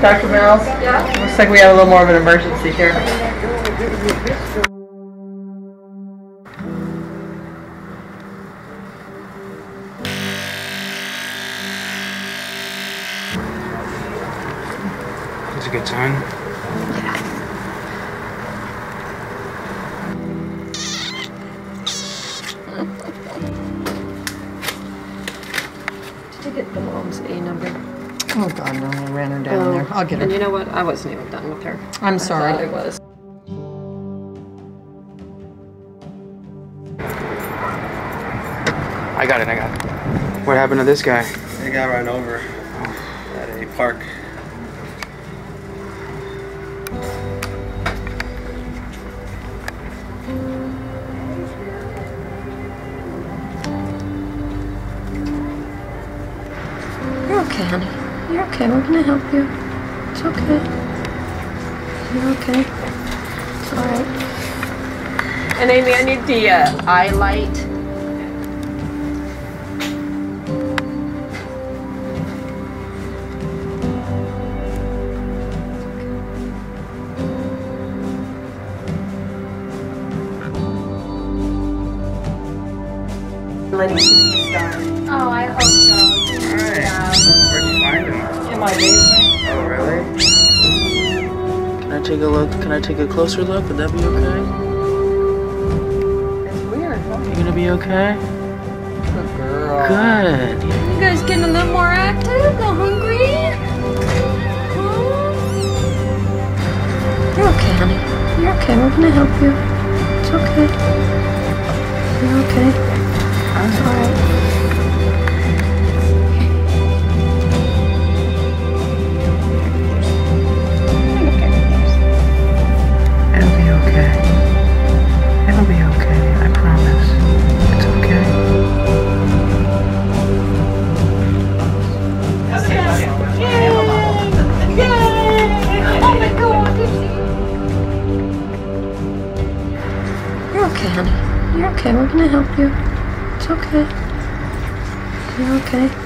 Dr. Mills? Yeah? Looks like we have a little more of an emergency here. It's a good sign. Did you get the mom's A number? Oh God, no, I ran her down Oh, there. I'll get her. And you know what? I wasn't even done with her. I'm I sorry. thought I was. I got it, I got it. What happened to this guy? They got run over at a park. You're okay, honey. You're okay. We're gonna help you. It's okay. You're okay. It's alright. And Amy, I need the uh, eye light. Letting you start. Oh, I hope so. My basement. Oh, really? Can I take a look? Can I take a closer look? Would that be okay? It's weird. huh? You gonna be okay? Good girl. Good. You guys getting a little more active? A hungry? You're okay, honey. You're okay. We're gonna help you. It's okay. You're okay. It's alright. Okay, honey. You're okay. We're gonna help you. It's okay. You're okay.